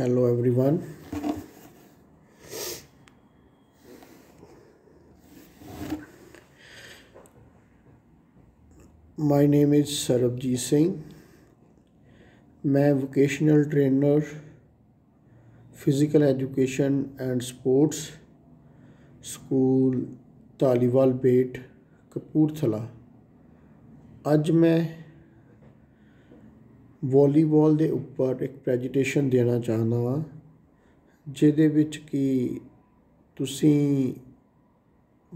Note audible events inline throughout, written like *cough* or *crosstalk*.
Hello, everyone. My name is Sarabjit Singh. ਮੈਂ vocational trainer physical education and sports school Dhaliwal Bet Kapurthala ਅੱਜ ਮੈਂ volleyball ਦੇ ਉੱਪਰ ਇੱਕ ਪ੍ਰੈਜੀਟੇਸ਼ਨ ਦੇਣਾ ਚਾਹੁੰਦਾ ਹਾਂ ਜਿਹਦੇ ਵਿੱਚ ਕਿ ਤੁਸੀਂ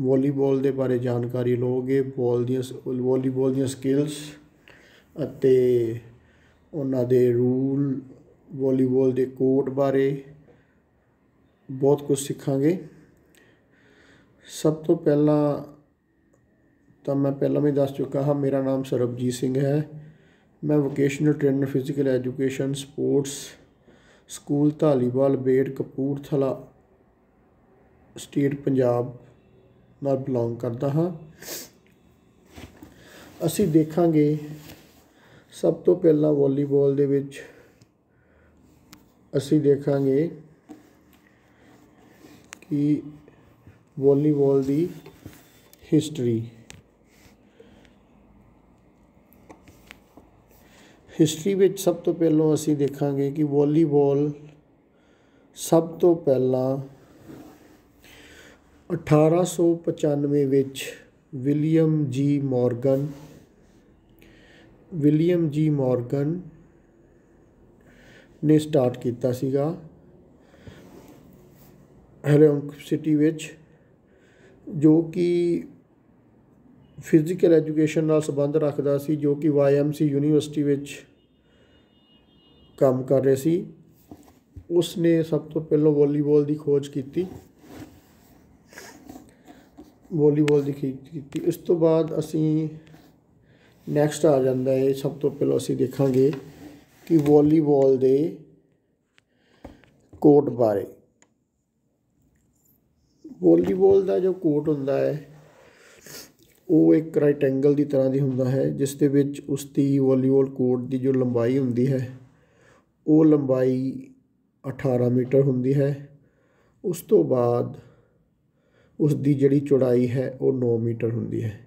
ਵਾਲੀਬਾਲ ਦੇ ਬਾਰੇ ਜਾਣਕਾਰੀ ਲਓਗੇ, ਬਾਲ ਦੀਆਂ ਵੋਲੀਬਾਲ ਦੀਆਂ ਸਕਿੱਲਸ ਅਤੇ ਉਹਨਾਂ ਦੇ ਰੂਲ ਵਾਲੀਬਾਲ ਦੇ ਕੋਡ ਬਾਰੇ ਬਹੁਤ ਕੁਝ ਸਿੱਖਾਂਗੇ। ਸਭ ਤੋਂ ਪਹਿਲਾਂ ਤਾਂ ਮੈਂ ਪਹਿਲਾਂ ਵੀ ਦੱਸ ਚੁੱਕਾ ਹਾਂ, ਮੇਰਾ ਨਾਮ ਸਰਬਜੀਤ ਸਿੰਘ ਹੈ। ਮੈਂ vocational trainer physical education sports school Dhaliwal Ber Kapurthala state Punjab ਨਾਲ ਬਿਲੋਂਗ ਕਰਦਾ ਹਾਂ। ਅਸੀਂ ਦੇਖਾਂਗੇ ਸਭ ਤੋਂ ਪਹਿਲਾਂ ਵਾਲੀਬਾਲ ਦੇ ਵਿੱਚ ਅਸੀਂ ਦੇਖਾਂਗੇ ਕਿ ਵਾਲੀਬਾਲ ਦੀ ਹਿਸਟਰੀ ਹਿਸਟਰੀ ਵਿੱਚ ਸਭ ਤੋਂ ਪਹਿਲਾਂ ਅਸੀਂ ਦੇਖਾਂਗੇ ਕਿ ਵਾਲੀਬਾਲ ਸਭ ਤੋਂ ਪਹਿਲਾਂ 1895 ਵਿੱਚ ਵਿਲੀਅਮ ਜੀ ਮਾਰਗਨ, ਵਿਲੀਅਮ ਜੀ ਮਾਰਗਨ ਨੇ ਸਟਾਰਟ ਕੀਤਾ ਸੀਗਾ ਹੈਲੋਂਕ ਸਿਟੀ ਵਿੱਚ, ਜੋ ਕਿ ਫਿਜ਼ੀਕਲ ਐਜੂਕੇਸ਼ਨ ਨਾਲ ਸੰਬੰਧ ਰੱਖਦਾ ਸੀ, ਜੋ ਕਿ ਵਾਈਐਮਸੀ ਯੂਨੀਵਰਸਿਟੀ ਵਿੱਚ ਕੰਮ ਕਰ ਰਹੇ ਸੀ। ਉਸ ਨੇ ਸਭ ਤੋਂ ਪਹਿਲਾਂ ਵਾਲੀਬਾਲ ਦੀ ਖੋਜ ਕੀਤੀ। ਵਾਲੀਬਾਲ ਦੀ ਖੋਜ ਕੀਤੀ। ਇਸ ਤੋਂ ਬਾਅਦ ਅਸੀਂ ਨੈਕਸਟ ਆ ਜਾਂਦਾ ਹੈ। ਸਭ ਤੋਂ ਪਹਿਲਾਂ ਅਸੀਂ ਦੇਖਾਂਗੇ ਕਿ ਵਾਲੀਬਾਲ ਦੇ ਕੋਰਟ ਬਾਰੇ। ਵਾਲੀਬਾਲ ਦਾ ਜੋ ਕੋਰਟ ਹੁੰਦਾ ਹੈ ਉਹ ਇੱਕ ਰਾਈਟੈਂਗਲ ਦੀ ਤਰ੍ਹਾਂ ਦੀ ਹੁੰਦਾ ਹੈ, ਜਿਸ ਦੇ ਵਿੱਚ ਉਸ ਦੀ ਵਾਲੀਬਾਲ ਕੋਰਟ ਦੀ ਜੋ ਲੰਬਾਈ ਹੁੰਦੀ ਹੈ, ਉਹ ਲੰਬਾਈ 18 ਮੀਟਰ ਹੁੰਦੀ ਹੈ। ਉਸ ਤੋਂ ਬਾਅਦ ਉਸ ਦੀ ਜਿਹੜੀ ਚੌੜਾਈ ਹੈ, ਉਹ 9 ਮੀਟਰ ਹੁੰਦੀ ਹੈ।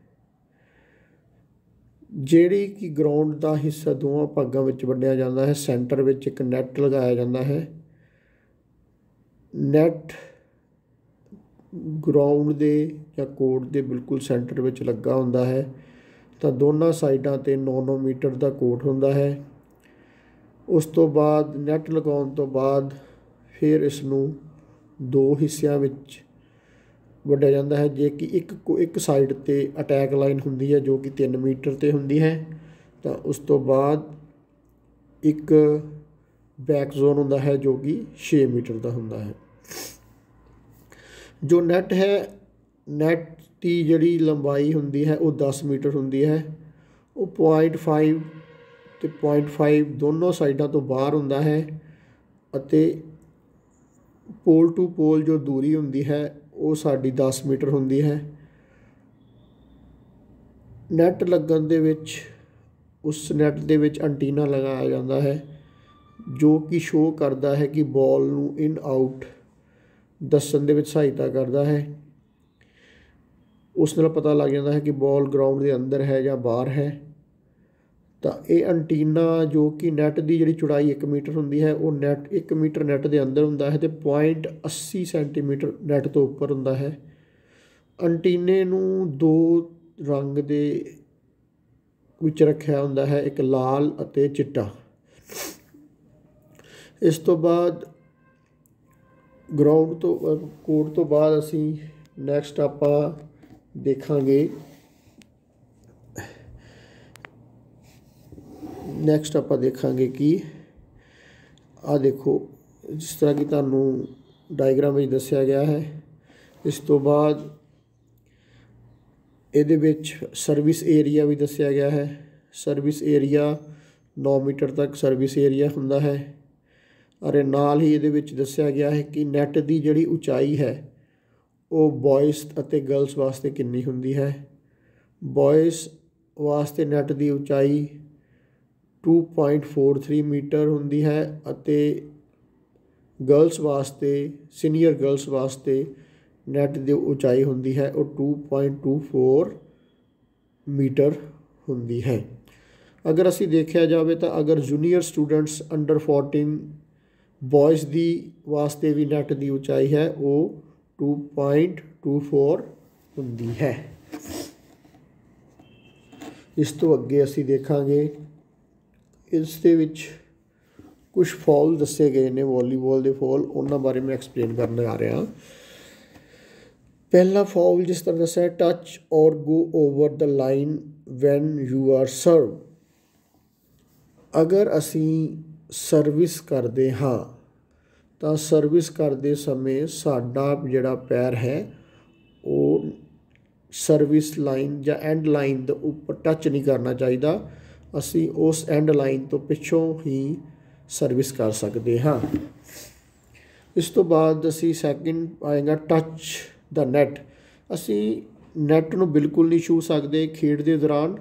ਜਿਹੜੀ ਕਿ ਗਰਾਊਂਡ ਦਾ ਹਿੱਸਾ ਦੋਵਾਂ ਭਾਗਾਂ ਵਿੱਚ ਵੰਡਿਆ ਜਾਂਦਾ ਹੈ ਸੈਂਟਰ ਵਿੱਚ ਇੱਕ ਨੈਟ ਲਗਾਇਆ ਜਾਂਦਾ ਹੈ। ਨੈਟ ਗਰਾਊਂਡ ਦੇ ਜਾਂ ਕੋਟ ਦੇ ਬਿਲਕੁਲ ਸੈਂਟਰ ਵਿੱਚ ਲੱਗਾ ਹੁੰਦਾ ਹੈ, ਤਾਂ ਦੋਨਾਂ ਸਾਈਡਾਂ ਤੇ 9-9 ਮੀਟਰ ਦਾ ਕੋਟ ਹੁੰਦਾ ਹੈ। ਉਸ ਤੋਂ ਬਾਅਦ, ਨੈਟ ਲਗਾਉਣ ਤੋਂ ਬਾਅਦ ਫਿਰ ਇਸ ਨੂੰ ਦੋ ਹਿੱਸਿਆਂ ਵਿੱਚ ਵੱਢਿਆ ਜਾਂਦਾ ਹੈ, ਜੇ ਕਿ ਇੱਕ ਇੱਕ ਸਾਈਡ ਤੇ ਅਟੈਕ ਲਾਈਨ ਹੁੰਦੀ ਹੈ ਜੋ ਕਿ 3 ਮੀਟਰ ਤੇ ਹੁੰਦੀ ਹੈ, ਤਾਂ ਉਸ ਤੋਂ ਬਾਅਦ ਇੱਕ ਬੈਕ ਜ਼ੋਨ ਹੁੰਦਾ ਹੈ ਜੋ ਕਿ 6 ਮੀਟਰ ਦਾ ਹੁੰਦਾ ਹੈ। ਜੋ ਨੈਟ ਹੈ ਨੈਟ ਦੀ ਜਿਹੜੀ ਲੰਬਾਈ ਹੁੰਦੀ ਹੈ, ਉਹ 10 ਮੀਟਰ ਹੁੰਦੀ ਹੈ। ਉਹ 0.5 ਤੇ 0.5 ਦੋਨੋਂ ਸਾਈਡਾਂ ਤੋਂ ਬਾਹਰ ਹੁੰਦਾ ਹੈ ਅਤੇ ਪੋਲ ਟੂ ਪੋਲ ਜੋ ਦੂਰੀ ਹੁੰਦੀ ਹੈ, ਉਹ ਸਾਡੀ 10 ਮੀਟਰ ਹੁੰਦੀ ਹੈ। ਨੈਟ ਲੱਗਣ ਦੇ ਵਿੱਚ, ਉਸ ਨੈਟ ਦੇ ਵਿੱਚ ਐਂਟੀਨਾ ਲਗਾਇਆ ਜਾਂਦਾ ਹੈ, ਜੋ ਕਿ ਸ਼ੋਅ ਕਰਦਾ ਹੈ ਕਿ ਬਾਲ ਨੂੰ ਇਨ ਆਊਟ ਦੱਸਣ ਦੇ ਵਿੱਚ ਸਹਾਇਤਾ ਕਰਦਾ ਹੈ। ਉਸ ਨਾਲ ਪਤਾ ਲੱਗ ਜਾਂਦਾ ਹੈ ਕਿ ਬਾਲ ਗਰਾਊਂਡ ਦੇ ਅੰਦਰ ਹੈ ਜਾਂ ਬਾਹਰ ਹੈ। ਤਾਂ ਇਹ ਐਂਟੀਨਾ ਜੋ ਕਿ ਨੈਟ ਦੀ ਜਿਹੜੀ ਚੌੜਾਈ 1 ਮੀਟਰ ਹੁੰਦੀ ਹੈ, ਉਹ ਨੈਟ 1 ਮੀਟਰ ਨੈਟ ਦੇ ਅੰਦਰ ਹੁੰਦਾ ਹੈ ਤੇ 0.80 ਸੈਂਟੀਮੀਟਰ ਨੈਟ ਤੋਂ ਉੱਪਰ ਹੁੰਦਾ ਹੈ। ਐਂਟੀਨੇ ਨੂੰ ਦੋ ਰੰਗ ਦੇ ਵਿੱਚ ਰੱਖਿਆ ਹੁੰਦਾ ਹੈ, ਇੱਕ ਲਾਲ ਅਤੇ ਚਿੱਟਾ। ਇਸ ਤੋਂ ਬਾਅਦ ਗਰਾਊਂਡ ਤੋਂ ਕੋਰਟ ਤੋਂ ਬਾਅਦ ਅਸੀਂ ਨੈਕਸਟ ਆਪਾਂ ਦੇਖਾਂਗੇ। ਨੈਕਸਟ ਆਪਾਂ ਦੇਖਾਂਗੇ ਕਿ ਆ ਦੇਖੋ, ਜਿਸ ਤਰ੍ਹਾਂ ਕਿ ਤੁਹਾਨੂੰ ਡਾਇਗਰਾਮ ਵਿੱਚ ਦੱਸਿਆ ਗਿਆ ਹੈ, ਇਸ ਤੋਂ ਬਾਅਦ ਇਹਦੇ ਵਿੱਚ ਸਰਵਿਸ ਏਰੀਆ ਵੀ ਦੱਸਿਆ ਗਿਆ ਹੈ। ਸਰਵਿਸ ਏਰੀਆ 9 ਮੀਟਰ ਤੱਕ ਸਰਵਿਸ ਏਰੀਆ ਹੁੰਦਾ ਹੈ। ਅਰੇ ਨਾਲ ਹੀ ਇਹਦੇ ਵਿੱਚ ਦੱਸਿਆ ਗਿਆ ਹੈ ਕਿ ਨੈਟ ਦੀ ਜਿਹੜੀ ਉਚਾਈ ਹੈ ਉਹ ਬॉयਜ਼ ਅਤੇ ਗਰਲਸ ਵਾਸਤੇ ਕਿੰਨੀ ਹੁੰਦੀ ਹੈ? ਬॉयਜ਼ ਵਾਸਤੇ ਨੈਟ ਦੀ ਉਚਾਈ 2.43 ਮੀਟਰ ਹੁੰਦੀ ਹੈ ਅਤੇ ਗਰਲਸ ਵਾਸਤੇ, ਸੀਨੀਅਰ ਗਰਲਸ ਵਾਸਤੇ ਨੈਟ ਦੀ ਉਚਾਈ ਹੁੰਦੀ ਹੈ, ਉਹ 2.24 ਮੀਟਰ ਹੁੰਦੀ ਹੈ। ਅਗਰ ਅਸੀਂ ਦੇਖਿਆ ਜਾਵੇ ਤਾਂ ਅਗਰ ਜੂਨੀਅਰ ਸਟੂਡੈਂਟਸ ਅੰਡਰ 14 ਬॉयਜ਼ ਦੀ ਵਾਸਤੇ ਵੀ ਨੈਟ ਦੀ ਉਚਾਈ ਹੈ, ਉਹ 2.24 ਹੁੰਦੀ ਹੈ। ਇਸ ਤੋਂ ਅੱਗੇ ਅਸੀਂ ਦੇਖਾਂਗੇ, ਇਸ ਦੇ ਵਿੱਚ ਕੁਝ ਫਾਲ ਦੱਸੇ ਗਏ ਨੇ, ਵਾਲੀਬਾਲ ਦੇ ਫਾਲ, ਉਹਨਾਂ ਬਾਰੇ ਮੈਂ ਐਕਸਪਲੇਨ ਕਰਨ ਆ ਰਿਹਾ। ਪਹਿਲਾ ਫਾਉਲ ਜਿਸ ਤਰ੍ਹਾਂ ਦੱਸਿਆ touch or go over the line when you are serve ਅਗਰ ਅਸੀਂ ਸਰਵਿਸ ਕਰਦੇ ਹਾਂ ਤਾਂ ਸਰਵਿਸ ਕਰਦੇ ਸਮੇਂ ਸਾਡਾ ਜਿਹੜਾ ਪੈਰ ਹੈ, ਉਹ ਸਰਵਿਸ ਲਾਈਨ ਜਾਂ ਐਂਡ ਲਾਈਨ ਦੇ ਉੱਪਰ ਟੱਚ ਨਹੀਂ ਕਰਨਾ ਚਾਹੀਦਾ। ਅਸੀਂ ਉਸ ਐਂਡ ਲਾਈਨ ਤੋਂ ਪਿੱਛੋਂ ਹੀ ਸਰਵਿਸ ਕਰ ਸਕਦੇ ਹਾਂ। ਇਸ ਤੋਂ ਬਾਅਦ ਅਸੀਂ ਸੈਕਿੰਡ ਆਏਗਾ ਟੱਚ ਦਾ ਨੈਟ ਅਸੀਂ ਨੈਟ ਨੂੰ ਬਿਲਕੁਲ ਨਹੀਂ ਛੂ ਸਕਦੇ ਖੇਡ ਦੇ ਦੌਰਾਨ।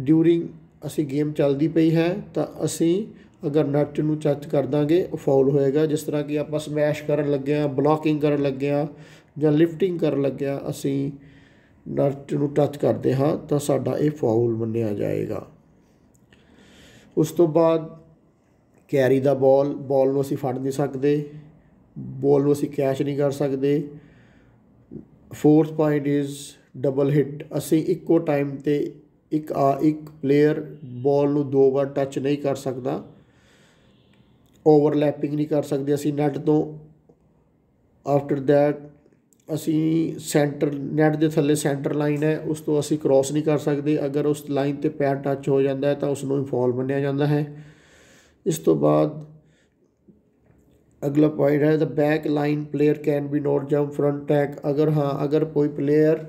ਡਿਊਰਿੰਗ ਅਸੀਂ ਗੇਮ ਚੱਲਦੀ ਪਈ ਹੈ ਤਾਂ ਅਸੀਂ ਅਗਰ ਨੈਟ ਨੂੰ ਟੱਚ ਕਰ ਦਾਂਗੇ, ਉਹ ਫਾਉਲ ਹੋਏਗਾ। ਜਿਸ ਤਰ੍ਹਾਂ ਕਿ ਆਪਾਂ ਸਮੈਸ਼ ਕਰਨ ਲੱਗੇ ਆ ਬਲੌਕਿੰਗ ਕਰਨ ਲੱਗੇ ਆ ਜਾਂ ਲਿਫਟਿੰਗ ਕਰਨ ਲੱਗਿਆ ਅਸੀਂ ਨੈਟ ਨੂੰ ਟੱਚ ਕਰਦੇ ਹਾਂ ਤਾਂ ਸਾਡਾ ਇਹ ਫਾਉਲ ਮੰਨਿਆ ਜਾਏਗਾ। ਉਸ ਤੋਂ ਬਾਅਦ ਕੈਰੀ ਦਾ ਬਾਲ ਬਾਲ ਨੂੰ ਅਸੀਂ ਫੜ ਨਹੀਂ ਸਕਦੇ। ਬਾਲ ਨੂੰ ਅਸੀਂ ਕੈਚ ਨਹੀਂ ਕਰ ਸਕਦੇ। Fourth point is double hit ਅਸੀਂ ਇੱਕੋ ਟਾਈਮ ਤੇ ਇੱਕ ਆ ਇੱਕ ਪਲੇਅਰ ਬਾਲ ਨੂੰ ਦੋ ਵਾਰ ਟੱਚ ਨਹੀਂ ਕਰ ਸਕਦਾ। ਓਵਰਲੈਪਿੰਗ ਨਹੀਂ ਕਰ ਸਕਦੇ, ਅਸੀਂ ਨੈਟ ਤੋਂ ਆਫਟਰ ਦੈਟ ਅਸੀਂ ਸੈਂਟਰ, ਨੈਟ ਦੇ ਥੱਲੇ ਸੈਂਟਰ ਲਾਈਨ ਹੈ, ਉਸ ਤੋਂ ਅਸੀਂ ਕ੍ਰਾਸ ਨਹੀਂ ਕਰ ਸਕਦੇ, ਅਗਰ ਉਸ ਲਾਈਨ ਤੇ ਪੈਰ ਟੱਚ ਹੋ ਜਾਂਦਾ ਹੈ ਤਾਂ ਉਸ ਨੂੰ ਫਾਲ ਮੰਨਿਆ ਜਾਂਦਾ ਹੈ। ਇਸ ਤੋਂ ਬਾਅਦ ਅਗਲਾ ਪੁਆਇੰਟ ਹੈ the back line player can be not jump front attack ਅਗਰ ਹਾਂ, ਅਗਰ ਕੋਈ ਪਲੇਅਰ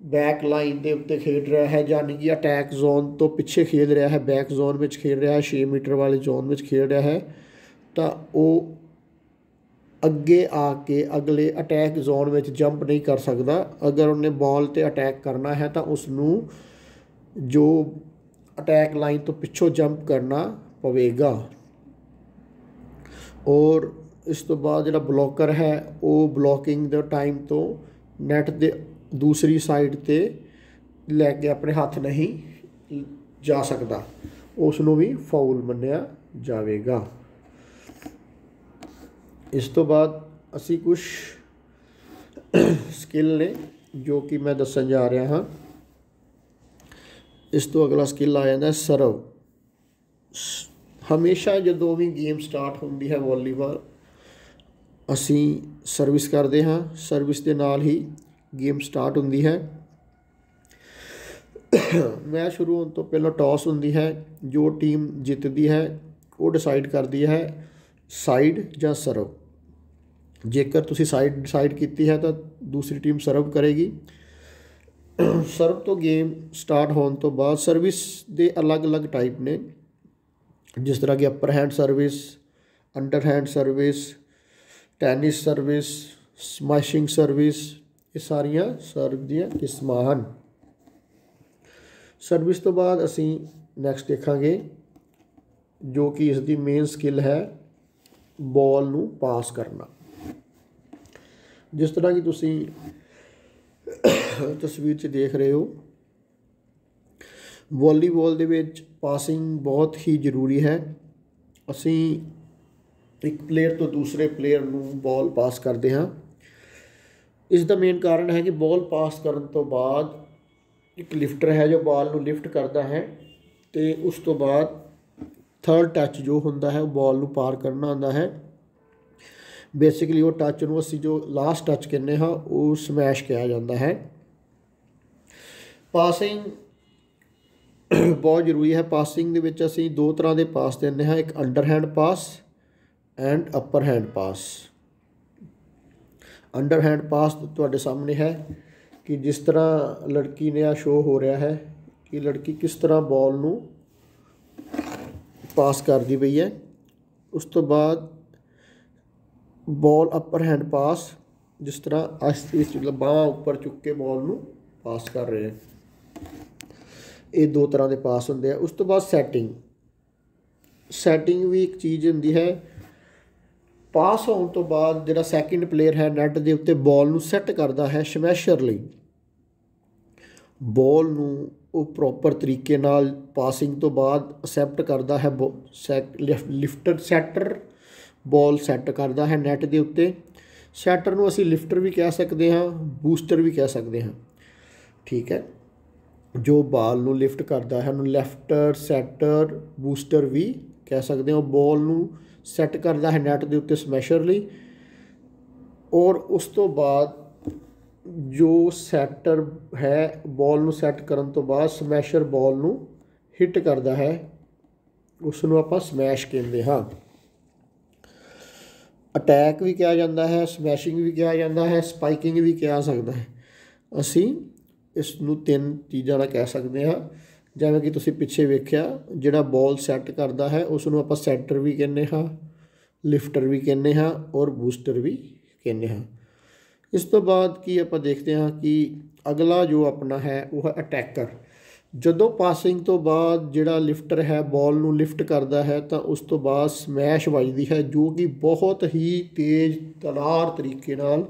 ਬੈਕ ਲਾਈਨ ਦੇ ਉੱਤੇ ਖੇਡ ਰਿਹਾ ਹੈ, ਯਾਨੀ ਕਿ ਅਟੈਕ ਜ਼ੋਨ ਤੋਂ ਪਿੱਛੇ ਖੇਡ ਰਿਹਾ ਹੈ ਬੈਕ ਜ਼ੋਨ ਵਿੱਚ ਖੇਡ ਰਿਹਾ ਹੈ 6 ਮੀਟਰ ਵਾਲੇ ਜ਼ੋਨ ਵਿੱਚ ਖੇਡ ਰਿਹਾ ਹੈ ਤਾਂ ਉਹ ਅੱਗੇ ਆ ਕੇ ਅਗਲੇ ਅਟੈਕ ਜ਼ੋਨ ਵਿੱਚ ਜੰਪ ਨਹੀਂ ਕਰ ਸਕਦਾ। ਅਗਰ ਉਹਨੇ ਬਾਲ ਤੇ ਅਟੈਕ ਕਰਨਾ ਹੈ ਤਾਂ ਉਸ ਨੂੰ ਜੋ ਅਟੈਕ ਲਾਈਨ ਤੋਂ ਪਿੱਛੋਂ ਜੰਪ ਕਰਨਾ ਪਵੇਗਾ। ਔਰ ਇਸ ਤੋਂ ਬਾਅਦ ਜਿਹੜਾ ਬਲੌਕਰ ਹੈ, ਉਹ ਬਲੌਕਿੰਗ ਦੇ ਟਾਈਮ ਤੋਂ ਨੈਟ ਦੇ ਦੂਸਰੀ ਸਾਈਡ ਤੇ ਲੈ ਕੇ ਆਪਣੇ ਹੱਥ ਨਹੀਂ ਜਾ ਸਕਦਾ। ਉਸ ਨੂੰ ਵੀ ਫਾਉਲ ਮੰਨਿਆ ਜਾਵੇਗਾ। ਇਸ ਤੋਂ ਬਾਅਦ ਅਸੀਂ ਕੁਝ ਸਕਿੱਲ ਨੇ ਜੋ ਕਿ ਮੈਂ ਦੱਸਣ ਜਾ ਰਿਹਾ ਹਾਂ। ਇਸ ਤੋਂ ਅਗਲਾ ਸਕਿੱਲ ਆ ਜਾਂਦਾ ਸਰਵ। ਹਮੇਸ਼ਾ ਜਦੋਂ ਵੀ ਗੇਮ ਸਟਾਰਟ ਹੁੰਦੀ ਹੈ ਵਾਲੀਬਾਲ ਅਸੀਂ ਸਰਵਿਸ ਕਰਦੇ ਹਾਂ। ਸਰਵਿਸ ਦੇ ਨਾਲ ਹੀ ਗੇਮ ਸਟਾਰਟ ਹੁੰਦੀ ਹੈ। ਮੈਚ ਸ਼ੁਰੂ ਹੋਣ ਤੋਂ ਪਹਿਲਾਂ ਟਾਸ ਹੁੰਦੀ ਹੈ। ਜੋ ਟੀਮ ਜਿੱਤਦੀ ਹੈ, ਉਹ ਡਿਸਾਈਡ ਕਰਦੀ ਹੈ ਸਾਈਡ ਜਾਂ ਸਰਵ। ਜੇਕਰ ਤੁਸੀਂ ਸਾਈਡ ਡਿਸਾਈਡ ਕੀਤੀ ਹੈ ਤਾਂ ਦੂਸਰੀ ਟੀਮ ਸਰਵ ਕਰੇਗੀ। ਸਰਵ ਤੋਂ ਗੇਮ ਸਟਾਰਟ ਹੋਣ ਤੋਂ ਬਾਅਦ ਸਰਵਿਸ ਦੇ ਅਲੱਗ-ਅਲੱਗ ਟਾਈਪ ਨੇ। ਜਿਸ ਤਰ੍ਹਾਂ ਕਿ upper hand service under hand service tennis service smashing service ਇਹ ਸਾਰੀਆਂ ਸਰਵ ਦੀਆਂ ਕਿਸਮਾਂ ਹਨ। ਸਰਵਿਸ ਤੋਂ ਬਾਅਦ ਅਸੀਂ ਨੈਕਸਟ ਦੇਖਾਂਗੇ, ਜੋ ਕਿ ਇਸ ਦੀ ਮੇਨ ਸਕਿੱਲ ਹੈ ਬਾਲ ਨੂੰ ਪਾਸ ਕਰਨਾ। ਜਿਸ ਤਰ੍ਹਾਂ ਕਿ ਤੁਸੀਂ ਤਸਵੀਰ 'ਚ ਦੇਖ ਰਹੇ ਹੋ, ਵਾਲੀਬਾਲ ਦੇ ਵਿੱਚ ਪਾਸਿੰਗ ਬਹੁਤ ਹੀ ਜ਼ਰੂਰੀ ਹੈ। ਅਸੀਂ ਇੱਕ ਪਲੇਅਰ ਤੋਂ ਦੂਸਰੇ ਪਲੇਅਰ ਨੂੰ ਬਾਲ ਪਾਸ ਕਰਦੇ ਹਾਂ। ਇਸ ਦਾ ਮੇਨ ਕਾਰਨ ਹੈ ਕਿ ਬਾਲ ਪਾਸ ਕਰਨ ਤੋਂ ਬਾਅਦ ਇੱਕ ਲਿਫਟਰ ਹੈ ਜੋ ਬਾਲ ਨੂੰ ਲਿਫਟ ਕਰਦਾ ਹੈ ਤੇ ਉਸ ਤੋਂ ਬਾਅਦ ਥਰਡ ਟੱਚ ਜੋ ਹੁੰਦਾ ਹੈ ਉਹ ਬਾਲ ਨੂੰ ਪਾਰ ਕਰਨਾ ਹੁੰਦਾ ਹੈ। ਬੇਸਿਕਲੀ ਉਹ ਟੱਚ ਨੂੰ ਅਸੀਂ ਜੋ ਲਾਸਟ ਟੱਚ ਕਹਿੰਦੇ ਹਾਂ, ਉਹ ਸਮੈਸ਼ ਕਿਹਾ ਜਾਂਦਾ ਹੈ। ਪਾਸਿੰਗ *coughs* ਬਹੁਤ ਜ਼ਰੂਰੀ ਹੈ। ਪਾਸਿੰਗ ਦੇ ਵਿੱਚ ਅਸੀਂ ਦੋ ਤਰ੍ਹਾਂ ਦੇ ਪਾਸ ਦਿੰਦੇ ਹਾਂ, ਇੱਕ under hand pass and upper hand pass under hand pass ਤੁਹਾਡੇ ਸਾਹਮਣੇ ਹੈ ਕਿ ਜਿਸ ਤਰ੍ਹਾਂ ਲੜਕੀ ਨੇ ਆ ਸ਼ੋ ਹੋ ਰਿਹਾ ਹੈ ਕਿ ਲੜਕੀ ਕਿਸ ਤਰ੍ਹਾਂ ਬਾਲ ਨੂੰ ਪਾਸ ਕਰਦੀ ਪਈ ਹੈ। ਉਸ ਤੋਂ ਬਾਅਦ ਬਾਲ ਅਪਰ ਹੈਂਡ ਪਾਸ ਜਿਸ ਤਰ੍ਹਾਂ ਅਸੀਂ ਇਸ ਬਾਹਾਂ ਉੱਪਰ ਚੁੱਕ ਕੇ ਬਾਲ ਨੂੰ ਪਾਸ ਕਰ ਰਹੇ ਹਾਂ। ਇਹ ਦੋ ਤਰ੍ਹਾਂ ਦੇ ਪਾਸ ਹੁੰਦੇ ਆ। ਉਸ ਤੋਂ ਬਾਅਦ ਸੈਟਿੰਗ ਸੈਟਿੰਗ ਵੀ ਇੱਕ ਚੀਜ਼ ਹੁੰਦੀ ਹੈ। ਪਾਸ ਹੋਣ ਤੋਂ ਬਾਅਦ ਜਿਹੜਾ ਸੈਕਿੰਡ ਪਲੇਅਰ ਹੈ ਨੈਟ ਦੇ ਉੱਤੇ ਬਾਲ ਨੂੰ ਸੈੱਟ ਕਰਦਾ ਹੈ ਸਮੈਸ਼ਰ ਲਈ। ਬਾਲ ਨੂੰ ਉਹ ਪ੍ਰੋਪਰ ਤਰੀਕੇ ਨਾਲ ਪਾਸਿੰਗ ਤੋਂ ਬਾਅਦ ਅਸੈਪਟ ਕਰਦਾ ਹੈ ਲਿਫਟਰ ਸੈਟਰ ਬਾਲ ਸੈੱਟ ਕਰਦਾ ਹੈ ਨੈਟ ਦੇ ਉੱਤੇ। ਸੈਟਰ ਨੂੰ ਅਸੀਂ ਲਿਫਟਰ ਵੀ ਕਹਿ ਸਕਦੇ ਹਾਂ ਬੂਸਟਰ ਵੀ ਕਹਿ ਸਕਦੇ ਹਾਂ। ਠੀਕ ਹੈ। ਜੋ ਬਾਲ ਨੂੰ ਲਿਫਟ ਕਰਦਾ ਹੈ, ਉਹਨੂੰ ਲੈਫਟਰ ਸੈਟਰ ਬੂਸਟਰ ਵੀ ਕਹਿ ਸਕਦੇ ਹਾਂ। ਬਾਲ ਨੂੰ ਸੈੱਟ ਕਰਦਾ ਹੈ ਨੈਟ ਦੇ ਉੱਤੇ ਸਮੈਸ਼ਰ ਲਈ। ਔਰ ਉਸ ਤੋਂ ਬਾਅਦ ਜੋ ਸੈਟਰ ਹੈ ਬਾਲ ਨੂੰ ਸੈੱਟ ਕਰਨ ਤੋਂ ਬਾਅਦ ਸਮੈਸ਼ਰ ਬਾਲ ਨੂੰ ਹਿੱਟ ਕਰਦਾ ਹੈ ਉਸ ਨੂੰ ਆਪਾਂ ਸਮੈਸ਼ ਕਹਿੰਦੇ ਹਾਂ। ਅਟੈਕ ਵੀ ਕਿਹਾ ਜਾਂਦਾ ਹੈ ਸਮੈਸ਼ਿੰਗ ਵੀ ਕਿਹਾ ਜਾਂਦਾ ਹੈ ਸਪਾਈਕਿੰਗ ਵੀ ਕਿਹਾ ਸਕਦਾ ਹੈ। ਅਸੀਂ ਇਸ ਨੂੰ ਤਿੰਨ ਚੀਜ਼ਾਂ ਨਾਲ ਕਹਿ ਸਕਦੇ ਹਾਂ। ਜਿਵੇਂ ਕਿ ਤੁਸੀਂ ਪਿੱਛੇ ਵੇਖਿਆ, ਜਿਹੜਾ ਬਾਲ ਸੈੱਟ ਕਰਦਾ ਹੈ ਉਸ ਨੂੰ ਆਪਾਂ ਸੈਂਟਰ ਵੀ ਕਹਿੰਦੇ ਹਾਂ ਲਿਫਟਰ ਵੀ ਕਹਿੰਦੇ ਹਾਂ ਔਰ ਬੂਸਟਰ ਵੀ ਕਹਿੰਦੇ ਹਾਂ। ਇਸ ਤੋਂ ਬਾਅਦ ਕੀ ਆਪਾਂ ਦੇਖਦੇ ਹਾਂ ਕਿ ਅਗਲਾ ਜੋ ਆਪਣਾ ਹੈ, ਉਹ ਹੈ ਅਟੈਕਰ ਜਦੋਂ ਪਾਸਿੰਗ ਤੋਂ ਬਾਅਦ ਜਿਹੜਾ ਲਿਫਟਰ ਹੈ ਬਾਲ ਨੂੰ ਲਿਫਟ ਕਰਦਾ ਹੈ, ਤਾਂ ਉਸ ਤੋਂ ਬਾਅਦ ਸਮੈਸ਼ ਵੱਜਦੀ ਹੈ, ਜੋ ਕਿ ਬਹੁਤ ਹੀ ਤੇਜ਼ ਤਲਾਰ ਤਰੀਕੇ ਨਾਲ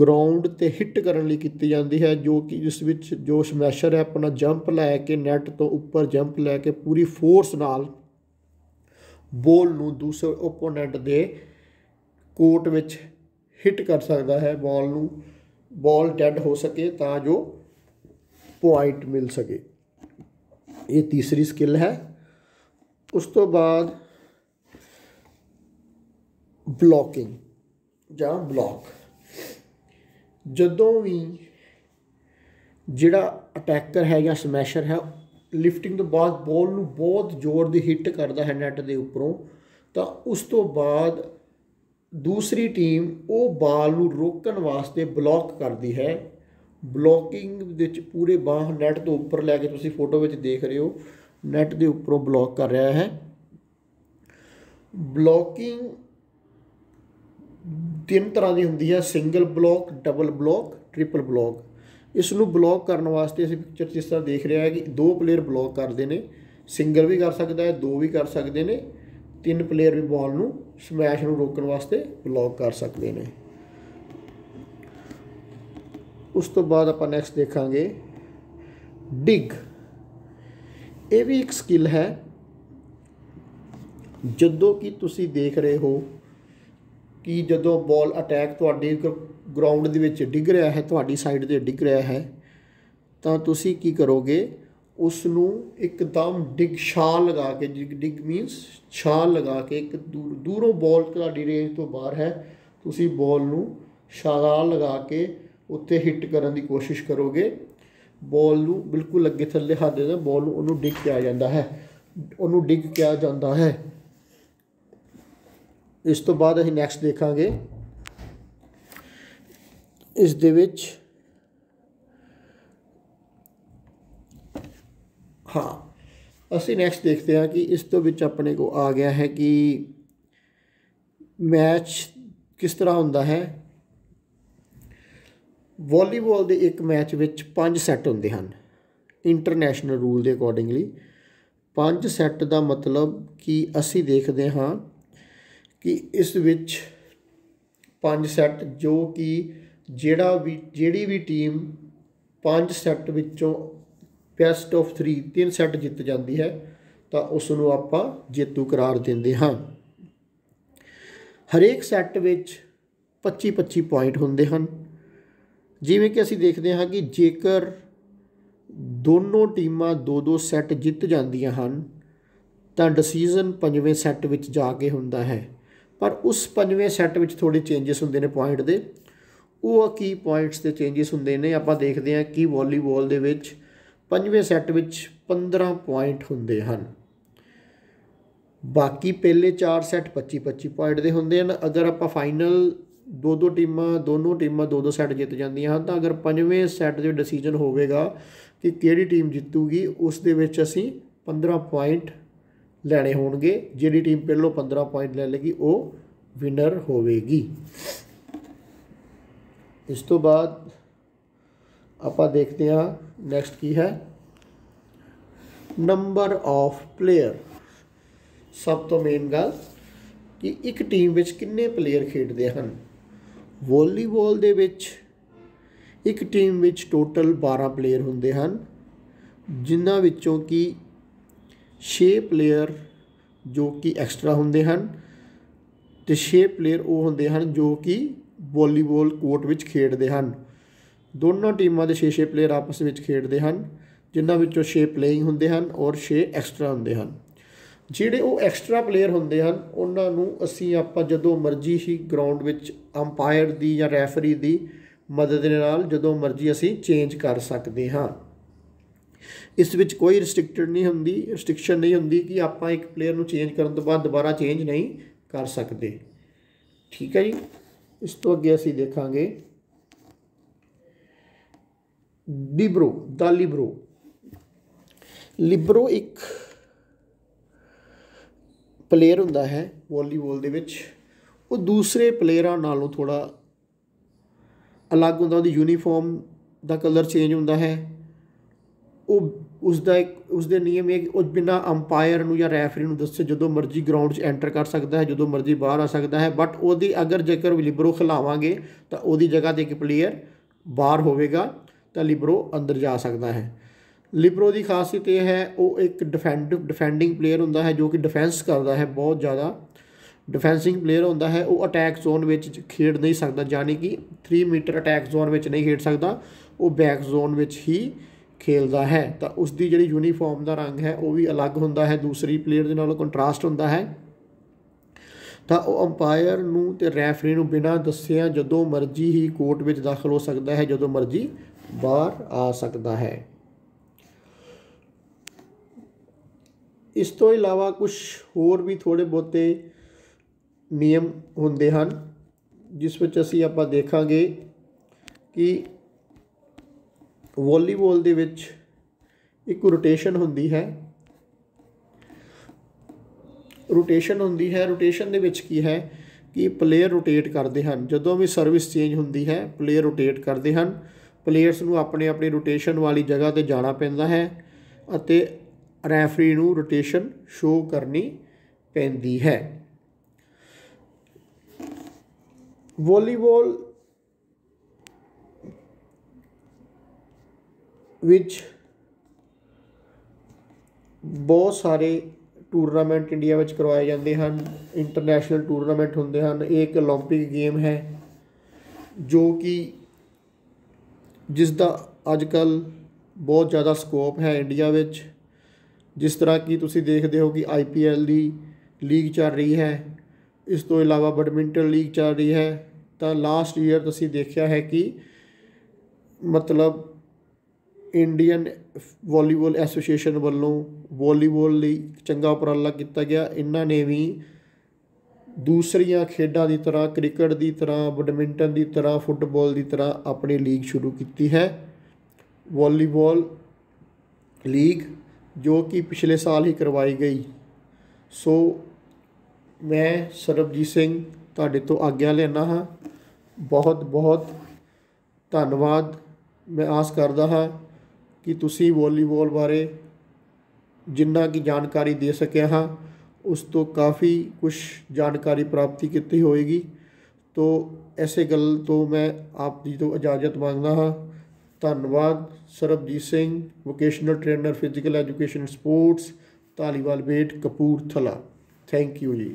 ਗਰਾਊਂਡ ਤੇ ਹਿੱਟ ਕਰਨ ਲਈ ਕੀਤੀ ਜਾਂਦੀ ਹੈ, ਜੋ ਕਿ ਇਸ ਵਿੱਚ ਜੋ ਸਮੈਸ਼ਰ ਹੈ, ਆਪਣਾ ਜੰਪ ਲੈ ਕੇ ਨੈਟ ਤੋਂ ਉੱਪਰ ਜੰਪ ਲੈ ਕੇ ਪੂਰੀ ਫੋਰਸ ਨਾਲ ਬੋਲ ਨੂੰ ਦੂਸਰੇ ਓਪੋਨੈਂਟ ਦੇ ਕੋਰਟ ਵਿੱਚ ਹਿੱਟ ਕਰ ਸਕਦਾ ਹੈ ਬਾਲ ਨੂੰ ਬਾਲ ਡੈਡ ਹੋ ਸਕੇ ਤਾਂ ਜੋ ਪੁਆਇੰਟ ਮਿਲ ਸਕੇ। ਇਹ ਤੀਸਰੀ ਸਕਿੱਲ ਹੈ। ਉਸ ਤੋਂ ਬਾਅਦ ਬਲੌਕਿੰਗ ਜਾਂ ਬਲੌਕ ਜਦੋਂ ਵੀ ਜਿਹੜਾ ਅਟੈਕਰ ਹੈ ਜਾਂ ਸਮੈਸ਼ਰ ਹੈ ਲਿਫਟਿੰਗ ਤੋਂ ਬਾਅਦ ਬੋਲ ਨੂੰ ਬਹੁਤ ਜ਼ੋਰ ਦੀ ਹਿੱਟ ਕਰਦਾ ਹੈ ਨੈਟ ਦੇ ਉੱਪਰੋਂ, ਤਾਂ ਉਸ ਤੋਂ ਬਾਅਦ ਦੂਸਰੀ ਟੀਮ ਉਹ ਬਾਲ ਨੂੰ ਰੋਕਣ ਵਾਸਤੇ ਬਲੌਕ ਕਰਦੀ ਹੈ। ਬਲੋਕਿੰਗ ਵਿੱਚ ਪੂਰੇ ਬਾਹ ਨੈਟ ਤੋਂ ਉੱਪਰ ਲੈ ਕੇ ਤੁਸੀਂ ਫੋਟੋ ਵਿੱਚ ਦੇਖ ਰਹੇ ਹੋ। ਨੈਟ ਦੇ ਉੱਪਰੋਂ ਬਲੌਕ ਕਰ ਰਿਹਾ ਹੈ। ਬਲੌਕਿੰਗ ਤਿੰਨ ਤਰ੍ਹਾਂ ਦੀ ਹੁੰਦੀ ਹੈ। Single block, double block, triple block. ਇਸ ਨੂੰ ਬਲੌਕ ਕਰਨ ਵਾਸਤੇ ਅਸੀਂ ਪਿਕਚਰ ਜਿਸ ਤਰ੍ਹਾਂ ਦੇਖ ਰਿਹਾ ਹੈ ਕਿ ਦੋ ਪਲੇਅਰ ਬਲੌਕ ਕਰਦੇ ਨੇ। ਸਿੰਗਲ ਵੀ ਕਰ ਸਕਦਾ ਹੈ, ਦੋ ਵੀ ਕਰ ਸਕਦੇ ਨੇ। ਤਿੰਨ ਪਲੇਅਰ ਵੀ ਬਾਲ ਨੂੰ ਸਮੈਸ਼ ਨੂੰ ਰੋਕਣ ਵਾਸਤੇ ਬਲੌਕ ਕਰ ਸਕਦੇ ਨੇ। ਉਸ ਤੋਂ ਬਾਅਦ ਆਪਾਂ ਨੈਕਸਟ ਦੇਖਾਂਗੇ ਡਿਗ। ਇਹ ਵੀ ਇੱਕ ਸਕਿੱਲ ਹੈ। ਜਦੋਂ ਕਿ ਤੁਸੀਂ ਦੇਖ ਰਹੇ ਹੋ ਕਿ ਜਦੋਂ ਬਾਲ ਅਟੈਕ ਤੁਹਾਡੀ ਗਰਾਊਂਡ ਦੇ ਵਿੱਚ ਡਿੱਗ ਰਿਹਾ ਹੈ, ਤੁਹਾਡੀ ਸਾਈਡ ਤੇ ਡਿੱਗ ਰਿਹਾ ਹੈ, ਤਾਂ ਤੁਸੀਂ ਕੀ ਕਰੋਗੇ? ਉਸ ਨੂੰ ਇੱਕਦਮ ਡਿਗ ਛਾਲ ਲਗਾ ਕੇ, ਡਿਗ ਮੀਨਸ ਛਾਲ ਲਗਾ ਕੇ ਇੱਕ ਦੂਰੋਂ ਬਾਲ ਤੁਹਾਡੀ ਰੇਂਜ ਤੋਂ ਬਾਹਰ ਹੈ। ਤੁਸੀਂ ਬਾਲ ਨੂੰ ਛਾਲ ਲਗਾ ਕੇ ਉੱਤੇ ਹਿੱਟ ਕਰਨ ਦੀ ਕੋਸ਼ਿਸ਼ ਕਰੋਗੇ, ਬਾਲ ਨੂੰ ਬਿਲਕੁਲ ਅੱਗੇ ਥੱਲੇ ਹੱਥ ਦੇ ਬਾਲ ਨੂੰ ਉਹਨੂੰ ਡਿੱਗ ਕਿਹਾ ਜਾਂਦਾ ਹੈ। ਉਹਨੂੰ ਡਿੱਗ ਕਿਹਾ ਜਾਂਦਾ ਹੈ। ਇਸ ਤੋਂ ਬਾਅਦ ਅਸੀਂ ਨੈਕਸਟ ਦੇਖਾਂਗੇ। ਇਸ ਦੇ ਵਿੱਚ ਹਾਂ, ਅਸੀਂ ਨੈਕਸਟ ਦੇਖਦੇ ਹਾਂ ਕਿ ਇਸ ਤੋਂ ਵਿੱਚ ਆਪਣੇ ਕੋ ਆ ਗਿਆ ਹੈ ਕਿ ਮੈਚ ਕਿਸ ਤਰ੍ਹਾਂ ਹੁੰਦਾ ਹੈ। ਵਾਲੀਬਾਲ ਦੇ ਇੱਕ ਮੈਚ ਵਿੱਚ ਪੰਜ ਸੈੱਟ ਹੁੰਦੇ ਹਨ, ਇੰਟਰਨੈਸ਼ਨਲ ਰੂਲ ਦੇ ਅਕੋਰਡਿੰਗਲੀ ਪੰਜ ਸੈੱਟ ਦਾ ਮਤਲਬ ਕਿ ਅਸੀਂ ਦੇਖਦੇ ਹਾਂ ਕਿ ਇਸ ਵਿੱਚ ਪੰਜ ਸੈੱਟ ਜੋ ਕਿ ਜਿਹੜਾ ਵੀ, ਜਿਹੜੀ ਵੀ ਟੀਮ ਪੰਜ ਸੈੱਟ ਵਿੱਚੋਂ ਬੈਸਟ ਆਫ 3 ਤਿੰਨ ਸੈੱਟ ਜਿੱਤ ਜਾਂਦੀ ਹੈ, ਤਾਂ ਉਸ ਨੂੰ ਆਪਾਂ ਜੇਤੂ ਕਰਾਰ ਦਿੰਦੇ ਹਾਂ। ਹਰੇਕ ਸੈੱਟ ਵਿੱਚ 25 25 ਪੁਆਇੰਟ ਹੁੰਦੇ ਹਨ। ਜਿਵੇਂ ਕਿ ਅਸੀਂ ਦੇਖਦੇ ਹਾਂ ਕਿ ਜੇਕਰ ਦੋਨੋਂ ਟੀਮਾਂ ਦੋ ਦੋ ਸੈੱਟ ਜਿੱਤ ਜਾਂਦੀਆਂ ਹਨ, ਤਾਂ ਡਿਸੀਜਨ ਪੰਜਵੇਂ ਸੈੱਟ ਵਿੱਚ ਜਾ ਕੇ ਹੁੰਦਾ ਹੈ। ਪਰ ਉਸ ਪੰਜਵੇਂ ਸੈੱਟ ਵਿੱਚ ਥੋੜੇ ਚੇਂਜਸ ਹੁੰਦੇ ਨੇ ਪੁਆਇੰਟ ਦੇ। ਉਹ ਕੀ ਪੁਆਇੰਟਸ ਤੇ ਚੇਂਜਸ ਹੁੰਦੇ ਨੇ, ਆਪਾਂ ਦੇਖਦੇ ਹਾਂ ਕਿ ਵਾਲੀਬਾਲ ਦੇ ਵਿੱਚ ਪੰਜਵੇਂ ਸੈੱਟ ਵਿੱਚ 15 ਪੁਆਇੰਟ ਹੁੰਦੇ ਹਨ। ਬਾਕੀ ਪਹਿਲੇ 4 ਸੈੱਟ 25 25 ਪੁਆਇੰਟ ਦੇ ਹੁੰਦੇ ਹਨ। ਅਗਰ ਆਪਾਂ ਫਾਈਨਲ ਦੋ ਦੋ ਟੀਮਾਂ, ਦੋਨੋਂ ਟੀਮਾਂ ਦੋ ਦੋ ਸੈੱਟ ਜਿੱਤ ਜਾਂਦੀਆਂ ਹਨ। ਤਾਂ ਅਗਰ ਪੰਜਵੇਂ ਸੈੱਟ ਦੇ ਡਿਸੀਜਨ ਹੋਵੇਗਾ ਕਿ ਕਿਹੜੀ ਟੀਮ ਜਿੱਤੂਗੀ, ਉਸ ਦੇ ਵਿੱਚ ਅਸੀਂ 15 ਪੁਆਇੰਟ ਲੈਣੇ ਹੋਣਗੇ। ਜਿਹੜੀ ਟੀਮ ਪਹਿਲੋਂ 15 ਪੁਆਇੰਟ ਲੈ ਲੇਗੀ ਉਹ ਵਿਨਰ ਹੋਵੇਗੀ। ਇਸ ਤੋਂ ਬਾਅਦ ਆਪਾਂ ਦੇਖਦੇ ਹਾਂ ਨੈਕਸਟ ਕੀ ਹੈ। ਨੰਬਰ ਆਫ ਪਲੇਅਰ ਸਭ ਤੋਂ ਮੇਨ ਗੱਲ ਕਿ ਇੱਕ ਟੀਮ ਵਿੱਚ ਕਿੰਨੇ ਪਲੇਅਰ ਖੇਡਦੇ ਹਨ? ਵਾਲੀਬਾਲ ਦੇ ਵਿੱਚ ਇੱਕ ਟੀਮ ਵਿੱਚ ਟੋਟਲ 12 ਪਲੇਅਰ ਹੁੰਦੇ ਹਨ, ਜਿਨ੍ਹਾਂ ਵਿੱਚੋਂ ਕਿ 6 ਪਲੇਅਰ ਜੋ ਕਿ ਐਕਸਟਰਾ ਹੁੰਦੇ ਹਨ ਤੇ 6 ਪਲੇਅਰ ਉਹ ਹੁੰਦੇ ਹਨ ਜੋ ਕਿ ਵਾਲੀਬਾਲ ਕੋਰਟ ਵਿੱਚ ਖੇਡਦੇ ਹਨ। ਦੋਨੋਂ ਟੀਮਾਂ ਦੇ 6-6 ਪਲੇਅਰ ਆਪਸ ਵਿੱਚ ਖੇਡਦੇ ਹਨ, ਜਿਨ੍ਹਾਂ ਵਿੱਚੋਂ 6 ਪਲੇਇੰਗ ਹੁੰਦੇ ਹਨ ਔਰ 6 ਐਕਸਟਰਾ ਹੁੰਦੇ ਹਨ। ਜਿਹੜੇ ਉਹ ਐਕਸਟਰਾ ਪਲੇਅਰ ਹੁੰਦੇ ਹਨ, ਉਹਨਾਂ ਨੂੰ ਅਸੀਂ ਆਪਾਂ ਜਦੋਂ ਮਰਜ਼ੀ ਹੀ ਗਰਾਊਂਡ ਵਿੱਚ ਅੰਪਾਇਰ ਦੀ ਜਾਂ ਰੈਫਰੀ ਦੀ ਮਦਦ ਦੇ ਨਾਲ ਜਦੋਂ ਮਰਜ਼ੀ ਅਸੀਂ ਚੇਂਜ ਕਰ ਸਕਦੇ ਹਾਂ। ਇਸ ਵਿੱਚ ਕੋਈ ਰਿਸਟ੍ਰਿਕਟਡ ਨਹੀਂ ਹੁੰਦੀ ਰਿਸਟ੍ਰਿਕਸ਼ਨ ਨਹੀਂ ਹੁੰਦੀ ਕਿ ਆਪਾਂ ਇੱਕ ਪਲੇਅਰ ਨੂੰ ਚੇਂਜ ਕਰਨ ਤੋਂ ਬਾਅਦ ਦੁਬਾਰਾ ਚੇਂਜ ਨਹੀਂ ਕਰ ਸਕਦੇ। ਠੀਕ ਹੈ ਜੀ? ਇਸ ਤੋਂ ਅੱਗੇ ਅਸੀਂ ਦੇਖਾਂਗੇ। ਲਿਬਰੋ ਦਾ ਲਿਬਰੋ ਲਿਬਰੋ ਇੱਕ ਪਲੇਅਰ ਹੁੰਦਾ ਹੈ ਵਾਲੀਬਾਲ ਦੇ ਵਿੱਚ, ਉਹ ਦੂਸਰੇ ਪਲੇਅਰਾਂ ਨਾਲੋਂ ਥੋੜਾ ਅਲੱਗ ਹੁੰਦਾ, ਉਹਦੀ ਯੂਨੀਫਾਰਮ ਦਾ ਕਲਰ ਚੇਂਜ ਹੁੰਦਾ ਹੈ। ਉਹ ਉਸ ਦਾ ਇੱਕ ਉਸ ਦੇ ਨਿਯਮ ਇਹ ਉਹ ਬਿਨਾ ਅੰਪਾਇਰ ਨੂੰ ਜਾਂ ਰੈਫਰੀ ਨੂੰ ਦੱਸੇ ਜਦੋਂ ਮਰਜ਼ੀ ਗਰਾਊਂਡ 'ਚ ਐਂਟਰ ਕਰ ਸਕਦਾ ਹੈ, ਜਦੋਂ ਮਰਜ਼ੀ ਬਾਹਰ ਆ ਸਕਦਾ ਹੈ ਬਟ ਉਹਦੀ ਅਗਰ ਜੇਕਰ ਲਿਬਰੋ ਖਿਲਾਵਾਂਗੇ ਤਾਂ ਉਹਦੀ ਜਗ੍ਹਾ ਤੇ ਇੱਕ ਪਲੇਅਰ ਬਾਹਰ ਹੋਵੇਗਾ ਤਾਂ ਲਿਬਰੋ ਅੰਦਰ ਜਾ ਸਕਦਾ ਹੈ। ਲਿਬਰੋ ਦੀ ਖਾਸੀਅਤ ਇਹ ਹੈ, ਉਹ ਇੱਕ ਡਿਫੈਂਡ ਡਿਫੈਂਡਿੰਗ ਪਲੇਅਰ ਹੁੰਦਾ ਹੈ ਜੋ ਕਿ ਡਿਫੈਂਸ ਕਰਦਾ ਹੈ, ਬਹੁਤ ਜ਼ਿਆਦਾ ਡਿਫੈਂਸਿੰਗ ਪਲੇਅਰ ਹੁੰਦਾ ਹੈ, ਉਹ ਅਟੈਕ ਜ਼ੋਨ ਵਿੱਚ ਖੇਡ ਨਹੀਂ ਸਕਦਾ, ਯਾਨੀ ਕਿ 3 ਮੀਟਰ ਅਟੈਕ ਜ਼ੋਨ ਵਿੱਚ ਨਹੀਂ ਖੇਡ ਸਕਦਾ, ਉਹ ਬੈਕ ਜ਼ੋਨ ਵਿੱਚ ਹੀ ਖੇਲਦਾ ਹੈ। ਤਾਂ ਉਸ ਦੀ ਜਿਹੜੀ ਯੂਨੀਫਾਰਮ ਦਾ ਰੰਗ ਹੈ, ਉਹ ਵੀ ਅਲੱਗ ਹੁੰਦਾ ਹੈ, ਦੂਸਰੀ ਪਲੇਅਰ ਦੇ ਨਾਲੋਂ ਕੰਟਰਾਸਟ ਹੁੰਦਾ ਹੈ। ਤਾਂ ਉਹ ਅੰਪਾਇਰ ਨੂੰ ਤੇ ਰੈਫਰੀ ਨੂੰ ਬਿਨਾਂ ਦੱਸਿਆ ਜਦੋਂ ਮਰਜ਼ੀ ਹੀ ਕੋਰਟ ਵਿੱਚ ਦਾਖਲ ਹੋ ਸਕਦਾ ਹੈ, ਜਦੋਂ ਮਰਜ਼ੀ ਬਾਹਰ ਆ ਸਕਦਾ ਹੈ। ਇਸ ਤੋਂ ਇਲਾਵਾ ਕੁਝ ਹੋਰ ਵੀ ਥੋੜ੍ਹੇ ਬਹੁਤੇ ਨਿਯਮ ਹੁੰਦੇ ਹਨ, ਜਿਸ ਵਿੱਚ ਅਸੀਂ ਆਪਾਂ ਦੇਖਾਂਗੇ ਕਿ ਵਾਲੀਬਾਲ ਦੇ ਵਿੱਚ ਇੱਕ ਰੋਟੇਸ਼ਨ ਹੁੰਦੀ ਹੈ। ਰੋਟੇਸ਼ਨ ਹੁੰਦੀ ਹੈ ਰੋਟੇਸ਼ਨ ਦੇ ਵਿੱਚ ਕੀ ਹੈ ਕਿ ਪਲੇਅਰ ਰੋਟੇਟ ਕਰਦੇ ਹਨ। ਜਦੋਂ ਵੀ ਸਰਵਿਸ ਚੇਂਜ ਹੁੰਦੀ ਹੈ ਪਲੇਅਰ ਰੋਟੇਟ ਕਰਦੇ ਹਨ। ਪਲੇਅਰਸ ਨੂੰ ਆਪਣੇ ਆਪਣੀ ਰੋਟੇਸ਼ਨ ਵਾਲੀ ਜਗ੍ਹਾ ਤੇ ਜਾਣਾ ਪੈਂਦਾ ਹੈ ਅਤੇ ਰੈਫਰੀ ਨੂੰ ਰੋਟੇਸ਼ਨ ਸ਼ੋ ਕਰਨੀ ਪੈਂਦੀ ਹੈ ਵਾਲੀਬਾਲ ਵਿੱਚ ਬਹੁਤ ਸਾਰੇ ਟੂਰਨਾਮੈਂਟ ਇੰਡੀਆ ਵਿੱਚ ਕਰਵਾਏ ਜਾਂਦੇ ਹਨ ਇੰਟਰਨੈਸ਼ਨਲ ਟੂਰਨਾਮੈਂਟ ਹੁੰਦੇ ਹਨ ਇਹ ਇੱਕ 올림픽 ਗੇਮ ਹੈ ਜੋ ਕਿ ਜਿਸ ਦਾ ਅੱਜ ਕੱਲ ਬਹੁਤ ਜ਼ਿਆਦਾ ਸਕੋਪ ਹੈ ਇੰਡੀਆ ਵਿੱਚ ਜਿਸ ਤਰ੍ਹਾਂ ਕਿ ਤੁਸੀਂ ਦੇਖਦੇ ਹੋ ਕਿ ਆਈਪੀਐਲ ਦੀ ਲੀਗ ਚੱਲ ਰਹੀ ਹੈ, ਇਸ ਤੋਂ ਇਲਾਵਾ ਬੈਡਮਿੰਟਨ ਲੀਗ ਚੱਲ ਰਹੀ ਹੈ, ਤਾਂ ਲਾਸਟ ਈਅਰ ਤੁਸੀਂ ਦੇਖਿਆ ਹੈ ਕਿ ਮਤਲਬ ਇੰਡੀਅਨ ਵਾਲੀਬਾਲ ਐਸੋਸੀਏਸ਼ਨ ਵੱਲੋਂ ਵਾਲੀਬਾਲ ਲਈ ਚੰਗਾ ਉਪਰਾਲਾ ਕੀਤਾ ਗਿਆ। ਇਹਨਾਂ ਨੇ ਵੀ ਦੂਸਰੀਆਂ ਖੇਡਾਂ ਦੀ ਤਰ੍ਹਾਂ, ਕ੍ਰਿਕਟ ਦੀ ਤਰ੍ਹਾਂ, ਬੈਡਮਿੰਟਨ ਦੀ ਤਰ੍ਹਾਂ, ਫੁੱਟਬਾਲ ਦੀ ਤਰ੍ਹਾਂ ਆਪਣੀ ਲੀਗ ਸ਼ੁਰੂ ਕੀਤੀ ਹੈ। ਵਾਲੀਬਾਲ ਲੀਗ ਜੋ ਕਿ ਪਿਛਲੇ ਸਾਲ ਹੀ ਕਰਵਾਈ ਗਈ। ਸੋ ਮੈਂ ਸਰਬਜੀਤ ਸਿੰਘ ਤੁਹਾਡੇ ਤੋਂ ਆਗਿਆ ਲੈਣਾ ਹਾਂ। ਬਹੁਤ ਬਹੁਤ ਧੰਨਵਾਦ। ਮੈਂ ਆਸ ਕਰਦਾ ਹਾਂ ਕਿ ਤੁਸੀਂ ਵਾਲੀਬਾਲ ਬਾਰੇ ਜਿੰਨਾ ਕੀ ਜਾਣਕਾਰੀ ਦੇ ਸਕਿਆ ਹਾਂ, ਉਸ ਤੋਂ ਕਾਫੀ ਕੁਝ ਜਾਣਕਾਰੀ ਪ੍ਰਾਪਤੀ ਕੀਤੀ ਹੋਏਗੀ। ਤੋ ਐਸੇ ਗੱਲ ਤੋਂ ਮੈਂ ਆਪ ਜੀ ਤੋਂ ਇਜਾਜ਼ਤ ਮੰਗਦਾ ਹਾਂ। ਧੰਨਵਾਦ Sarabjit Singh vocational trainer physical education sports Dhaliwal Bet Kapurthala. Thank you ਜੀ।